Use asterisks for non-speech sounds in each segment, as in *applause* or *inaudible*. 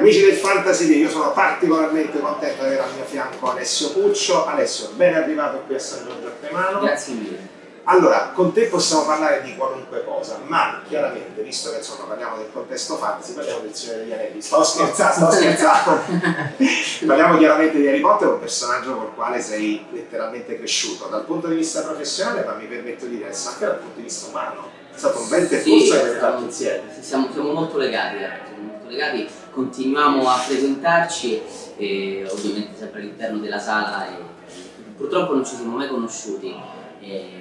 Amici del Fantasy io sono particolarmente contento di avere al mio fianco Alessio Puccio. Alessio, ben arrivato qui a San Giorgio a. Grazie mille. Allora, con te possiamo parlare di qualunque cosa, ma chiaramente, visto che insomma parliamo del contesto fantasy, parliamo del Signore degli Anelli. Sto scherzando, sto scherzando. *laughs* parliamo chiaramente di Harry Potter, un personaggio col quale sei letteralmente cresciuto. Dal punto di vista professionale, ma mi permetto di dire anche dal punto di vista umano. È stato un bel percorso sì, che avete fatto insieme. Siamo, siamo molto legati, siamo molto legati, continuiamo a frequentarci, e, ovviamente sempre all'interno della sala. E, purtroppo non ci siamo mai conosciuti. E,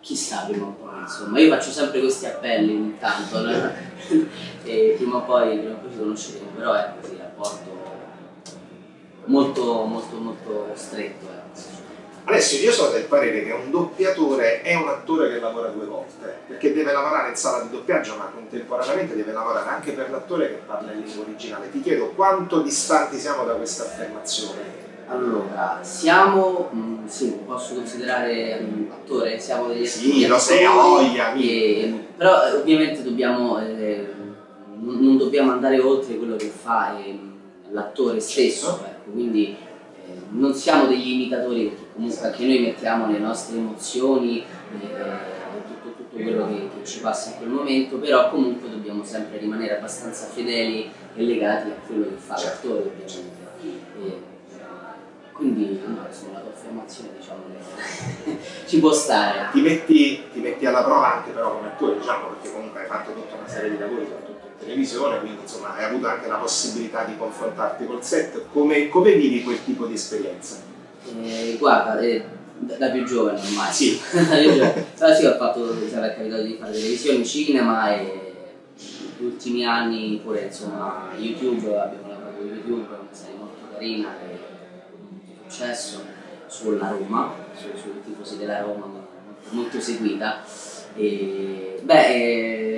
chissà prima o poi, insomma, io faccio sempre questi appelli ogni tanto, no? *laughs* e prima o, poi, prima o poi ci conosceremo, però è così, il rapporto molto, molto, molto stretto. Eh. Alessio, io sono del parere che un doppiatore è un attore che lavora due volte, perché deve lavorare in sala di doppiaggio, ma contemporaneamente deve lavorare anche per l'attore che parla in lingua originale. Ti chiedo quanto distanti siamo da questa affermazione? Allora, siamo, mh, mm, sì, posso considerare un attore, siamo degli Sì, lo sei, voglia, e, però ovviamente dobbiamo, eh, non dobbiamo andare oltre quello che fa eh, l'attore stesso, certo. ecco, quindi non siamo degli imitatori perché comunque anche noi mettiamo le nostre emozioni, eh, tutto, tutto, quello che, che, ci passa in quel momento, però comunque dobbiamo sempre rimanere abbastanza fedeli e legati a quello che fa certo. l'attore ovviamente. E, quindi no, insomma, la confermazione diciamo che *laughs* ci può stare. Ti metti, ti metti, alla prova anche però come attore, diciamo, perché comunque hai fatto tutta una serie di lavori, soprattutto televisione, quindi insomma hai avuto anche la possibilità di confrontarti col set. Come, come vivi quel tipo di esperienza? Eh, guarda, eh, da, da, più giovane ormai. Sì. *laughs* Però sì, ho fatto, mi è capitato di fare televisione, cinema e gli ultimi anni pure insomma YouTube, abbiamo lavorato con YouTube, una serie molto carina. E, successo sulla Roma, su, sui tifosi della Roma, molto, molto seguita. E, beh, ehm,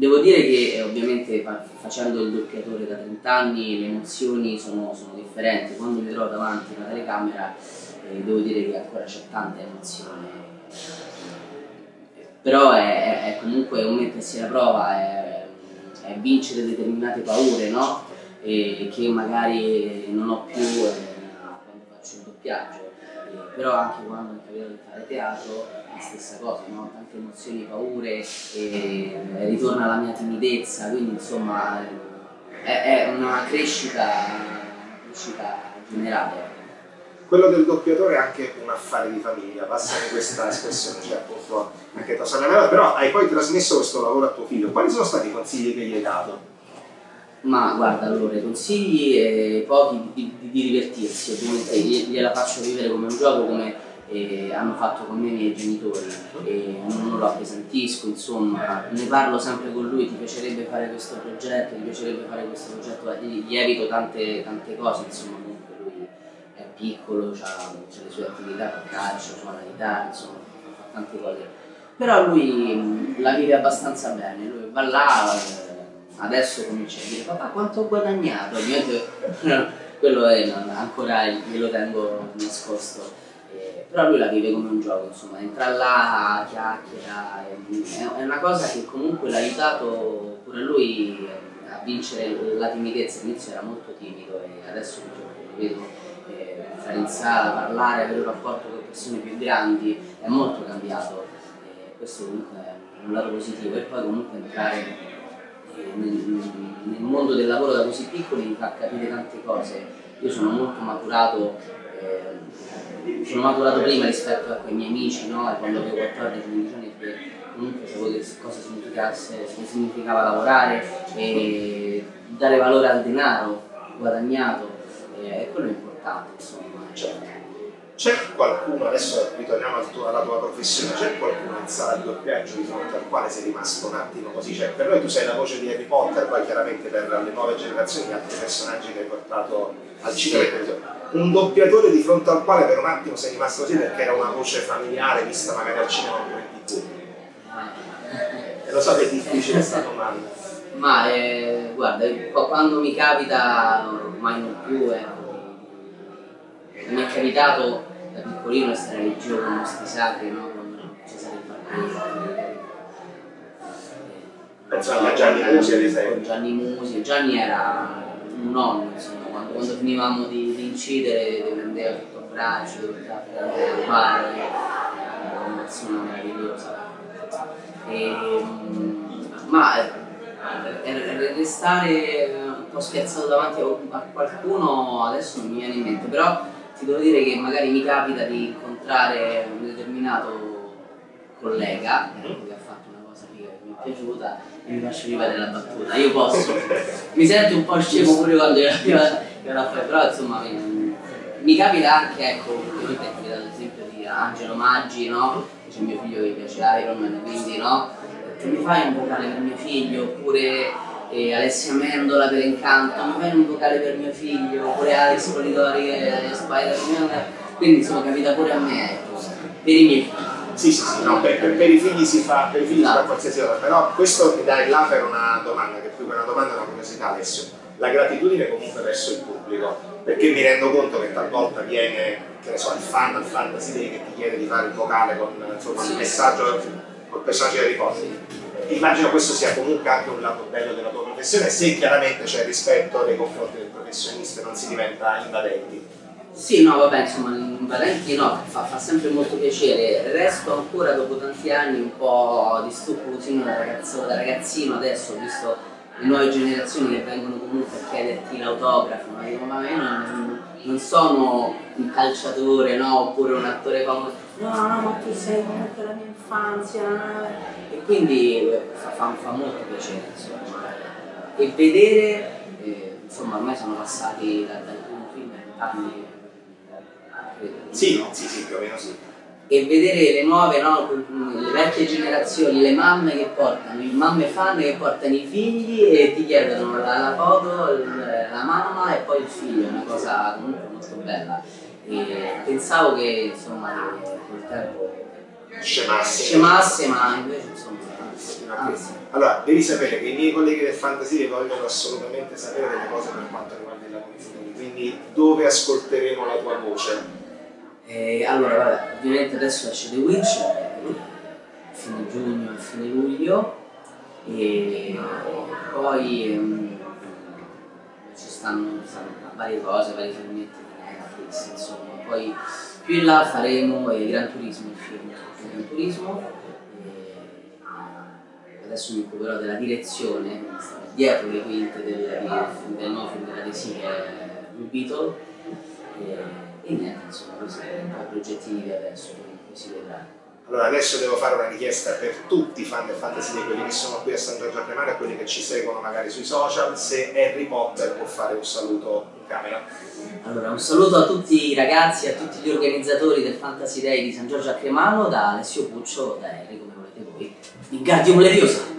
devo dire che eh, ovviamente facendo il doppiatore da 30 anni le emozioni sono, sono differenti. Quando mi trovo davanti a una telecamera eh, devo dire che ancora c'è tanta emozione. Però è, è comunque un mettersi alla prova, è, è vincere determinate paure, no? E che magari non ho più. Eh, doppiaggio, eh, però anche quando mi capita di fare teatro è la stessa cosa, no? tante emozioni, paure, e ritorna la mia timidezza, quindi insomma è, è una crescita, crescita generale. Quello del doppiatore è anche un affare di famiglia, passami questa espressione, cioè appunto anche tua sorella, però hai poi trasmesso questo lavoro a tuo figlio. Quali sono stati i consigli che gli hai dato? Ma guarda, allora, i consigli eh, pochi di, di, di, divertirsi, ovviamente gliela faccio vivere come un gioco come eh, hanno fatto con me i miei genitori e non lo appesantisco, insomma, ne parlo sempre con lui, ti piacerebbe fare questo progetto, ti piacerebbe fare questo progetto, gli, gli evito tante, tante cose, insomma, comunque lui è piccolo, ha le sue attività, calcio, suona chitarra, insomma, fa tante cose. Però lui mh, la vive abbastanza bene, lui va là. Eh, adesso comincia a dire papà quanto ho guadagnato, ovviamente *laughs* quello è, ancora glielo tengo nascosto, eh, però lui la vive come un gioco, insomma, entra là, chiacchiera, è, è una cosa che comunque l'ha aiutato pure lui a vincere la timidezza, all'inizio era molto timido e adesso lo vedo eh, in sala, parlare, avere un rapporto con persone più grandi, è molto cambiato, eh, questo comunque è un lato positivo. E poi comunque entrare nel, nel, mondo del lavoro da così piccoli mi fa capire tante cose. Io sono molto maturato, eh, sono maturato prima rispetto a quei miei amici, no? quando avevo 14-15 anni, perché comunque sapevo che cosa significasse, significava lavorare e dare valore al denaro guadagnato, eh, e quello è importante, insomma. C'è qualcuno, adesso ritorniamo al tuo, alla tua professione, c'è qualcuno in sala di doppiaggio di fronte al quale sei rimasto un attimo così? Cioè, per noi tu sei la voce di Harry Potter, poi chiaramente per le nuove generazioni altri personaggi che hai portato al cinema. Un doppiatore di fronte al quale per un attimo sei rimasto così perché era una voce familiare vista magari al cinema o in tv. *laughs* E lo so che è difficile questa domanda. Ma eh, guarda, quando mi capita, ormai non più, eh, mi è capitato da piccolino stare in giro con i nostri sacri, no? con Cesare Barbetti, Penso anche a Gianni Musi ad esempio. Gianni Musi, Gianni era un nonno, insomma, quando, quando finivamo di, di incidere prendeva tutto il braccio, prendeva il mare, una persona meravigliosa. E, ma eh, restare un po' scherzato davanti a qualcuno adesso non mi viene in mente, però ti devo dire che magari mi capita di incontrare un determinato collega che ha fatto una cosa che mi è piaciuta e mi faccio vivere la battuta. Io posso, mi sento un po' scemo pure quando *laughs* la fare, però insomma mi, mi capita anche, ecco, mi capita l'esempio di Angelo Maggi, no? C'è mio figlio che piace Iron Man, quindi no? Che mi fai un vocale per mio figlio, oppure e Alessia Mendola per Incanto, mi fai un vocale per mio figlio, oppure Alex Polidori che è Spider-Man, quindi insomma capita pure a me, ecco, per i miei figli. Sì, sì, sì, no, per, per, per, i figli si fa, per i figli no. si fa qualsiasi cosa, però questo mi dai là per una domanda, che più che una domanda è una curiosità Alessio. La gratitudine comunque verso il pubblico, perché mi rendo conto che talvolta viene, che ne so, il fan al fantasy day che ti chiede di fare il vocale con insomma, sì. il messaggio, col personaggio di Harry Potter immagino questo sia comunque anche un lato bello della tua professione, se chiaramente c'è rispetto nei confronti del professionista non si diventa invadenti. Sì, no, vabbè, insomma, invadenti no, fa, fa, sempre molto piacere. Resto ancora dopo tanti anni un po' di così da, ragazzo, da ragazzino adesso, ho visto le nuove generazioni che vengono comunque a chiederti l'autografo, ma dico, ma io non, non sono un calciatore, no, oppure un attore famoso. No, no, ma tu sei comunque la mia infanzia. E quindi fa, fa, fa molto piacere, insomma. E vedere, eh, insomma, ormai sono passati dal primo film anni. Credo, sì, no? sì, sì, più o meno sì e vedere le nuove, no, le vecchie generazioni, le mamme che portano, le mamme fan che portano i figli e ti chiedono la, la foto, la mamma e poi il figlio, è una cosa comunque molto bella. E pensavo che insomma tempo scemasse, scemasse ma invece insomma anzi. Allora, devi sapere che i miei colleghi del Fantasy vogliono assolutamente sapere delle cose per quanto riguarda la community, quindi dove ascolteremo la tua voce? E allora, vabbè, ovviamente adesso esce The Witch, fine giugno e fine luglio, e poi um, ci stanno, stanno, varie cose, vari filmetti di Netflix, insomma. Poi più in là faremo eh, Gran Turismo, il film Gran Turismo. adesso mi occuperò della direzione, dietro le quinte del, del nuovo film della DC che è Blue Beetle. E, e niente, insomma, questi sono i progetti adesso, poi si vedrà. Allora adesso devo fare una richiesta per tutti i fan del fantasy di quelli che sono qui a San Giorgio a e quelli che ci seguono magari sui social, se Harry Potter può fare un saluto in camera. Allora, un saluto a tutti i ragazzi, a tutti gli organizzatori del Fantasy Day di San Giorgio a Cremano, da Alessio Puccio, da Harry come volete voi. Wingardium Leviosa!